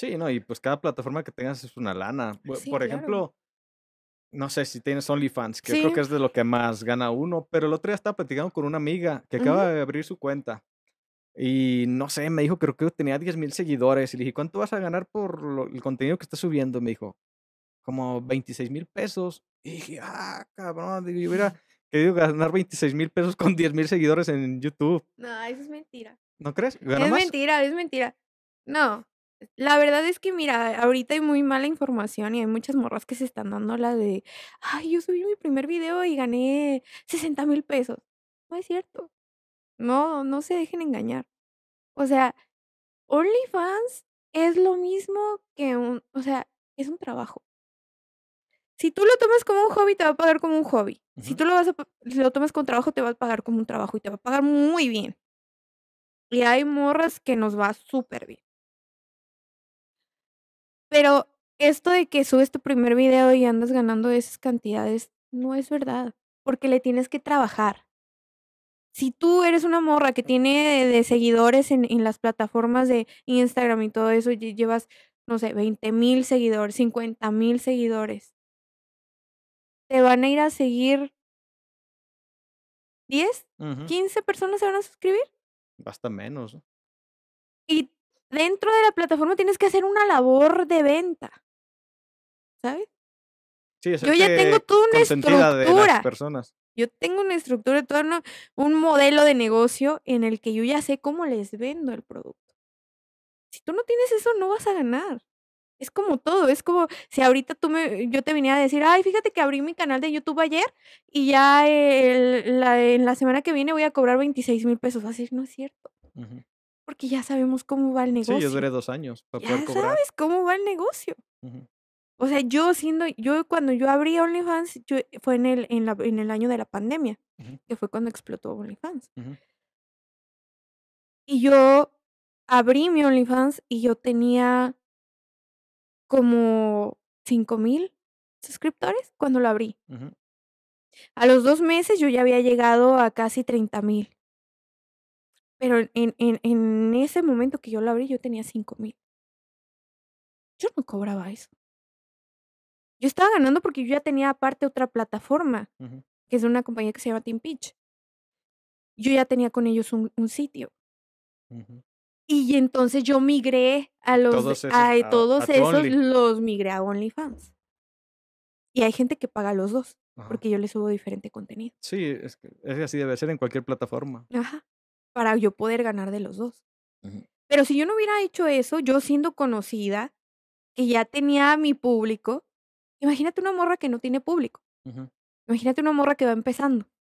Sí, no, y pues cada plataforma que tengas es una lana. Por Sí, por claro. ejemplo, no sé si tienes OnlyFans, que creo que es de lo que más gana uno, pero el otro día estaba platicando con una amiga que acaba de abrir su cuenta. Y no sé, me dijo, creo que tenía 10,000 seguidores. Y le dije, ¿cuánto vas a ganar por lo el contenido que estás subiendo? Me dijo, como 26,000 pesos. Y dije, ah, cabrón, digo, yo hubiera querido ganar 26,000 pesos con 10,000 seguidores en YouTube. No, eso es mentira. ¿No crees? ¿Gana Es más? mentira, es mentira. No, la verdad es que mira, ahorita hay muy mala información y hay muchas morras que se están dando la de: "Ay, yo subí mi primer video y gané 60,000 pesos". No es cierto. No, no se dejen engañar. O sea, OnlyFans es lo mismo que un o sea, es un trabajo. Si tú lo tomas como un hobby, te va a pagar como un hobby. Si tú lo vas a lo tomas como trabajo, te va a pagar como un trabajo y te va a pagar muy bien. Y hay morras que nos va superbién. Pero esto de que subes tu primer video y andas ganando esas cantidades, no es verdad, porque le tienes que trabajar. Si tú eres una morra que tiene de seguidores en en las plataformas de Instagram y todo eso, lle llevas, no sé, 20,000 seguidores, 50,000 seguidores te van a ir a seguir ¿10, Ujú. 15 personas se van a suscribir? Hasta menos, ¿no? Dentro de la plataforma tienes que hacer una labor de venta. ¿Sabes? Sí, Yo ya tengo toda una consentida de las estructura. personas. Yo tengo una estructura, todo una un modelo de negocio en el que yo ya sé cómo les vendo el producto. Si tú no tienes eso, no vas a ganar. Es como todo, es como si ahorita tú me yo te viniera a decir: "Ay, fíjate que abrí mi canal de YouTube ayer y ya el la en la semana que viene voy a cobrar 26,000 pesos". Vas a decir: "No es cierto". Ujú. Porque ya sabemos cómo va el Sí, yo negocio. duré 2 años para Ya poder cobrar. sabes cómo va el negocio. O sea, yo siendo yo cuando yo abrí OnlyFans, yo fue en el en la en el año de la pandemia, que fue cuando explotó OnlyFans. Y yo abrí mi OnlyFans y yo tenía como 5,000 suscriptores cuando lo abrí. A los 2 meses yo ya había llegado a casi 30,000. Pero en en en ese momento que yo lo abrí, yo tenía 5,000. Yo no cobraba eso. Yo estaba ganando porque yo ya tenía aparte otra plataforma, que es de una compañía que se llama Teamspeech. Yo ya tenía con ellos un un sitio. Y entonces yo migré a los Todos esos a a todos a esos los migré a OnlyFans. Y hay gente que paga los 2, Ajá. porque yo les subo diferente contenido. Sí, es que es que así debe ser en cualquier plataforma. Ajá, para yo poder ganar de los 2. Ujú. Pero si yo no hubiera hecho eso, yo siendo conocida, que ya tenía mi público, imagínate una morra que no tiene público. Imagínate una morra que va empezando.